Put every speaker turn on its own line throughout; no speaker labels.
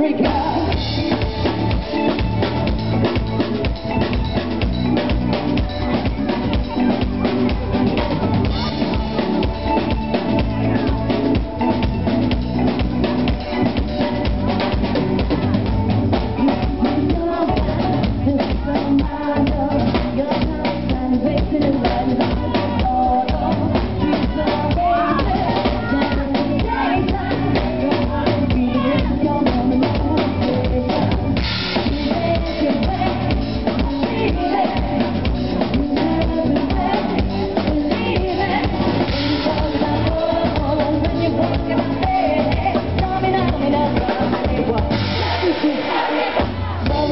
Africa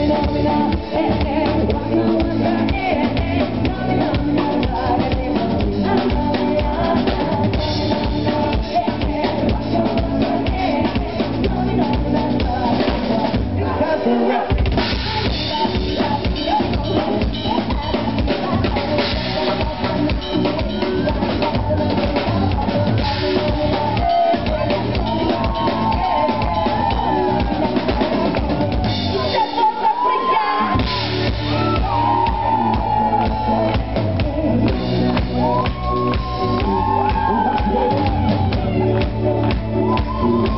Domino, eh, eh, waka, waka, eh, eh, domino, domino.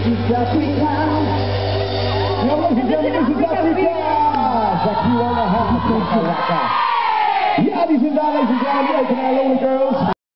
Mrs. Africa.
Yo, ladies and gentlemen, Mrs. Africa. Shakiwana Hamilton. Yeah, these are ladies and gentlemen, and all the girls.